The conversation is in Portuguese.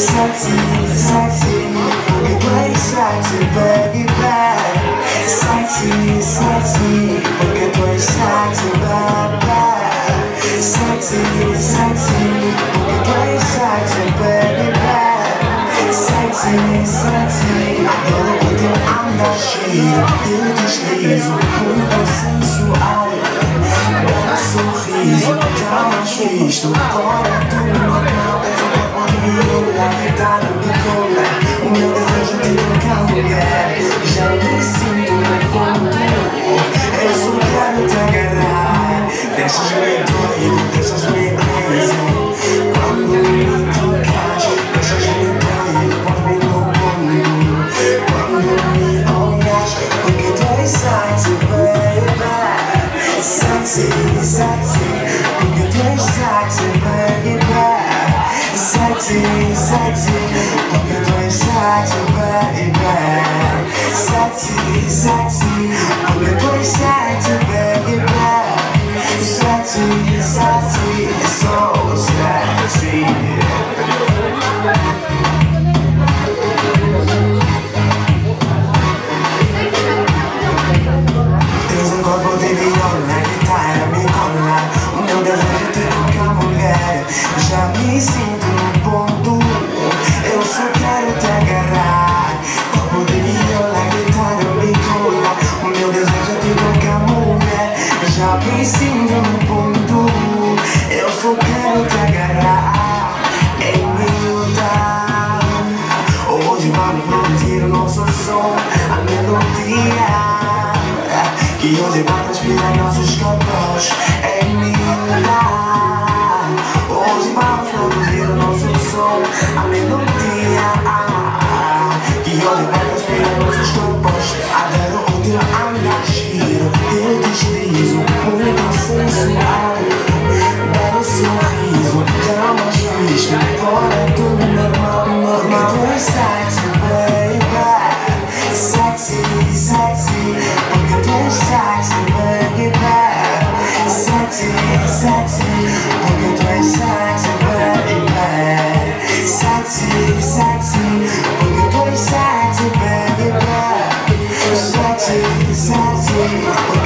Sexy, sexy, we play sexy, baby. Sexy, sexy, we play sexy. Sexy, sexy, baby. Sexy, sexy, ela bateu a minha teu deslizo, muito sensual. Um sorriso, já não agora tu Deixas-me doido, deixas-me crazy Quando me tocas Deixas-me doido, põe-me no mundo Quando me olhas Porque tu és sexy, baby Sexy, sexy Porque tu sexy, baby Sexy, sexy Porque tu sexy, baby Sexy, sexy Porque tu sexy, me sinto no ponto Eu só quero te agarrar. Corpo de viola, guitarra me cola O meu desejo de tocar mulher. Já me sinto no ponto. Eu só quero te agarrar. Em miúda Hoje vamos produzir o nosso som. A melodia que hoje vai transpirar nossos corpos em Hoje a melodia Que hoje vai transpirar nossos corpos Adoro o teu andar giro, teu deslizo Muito sensual, belo sorriso Jamais visto fora do normal, normal. Tu sexy, baby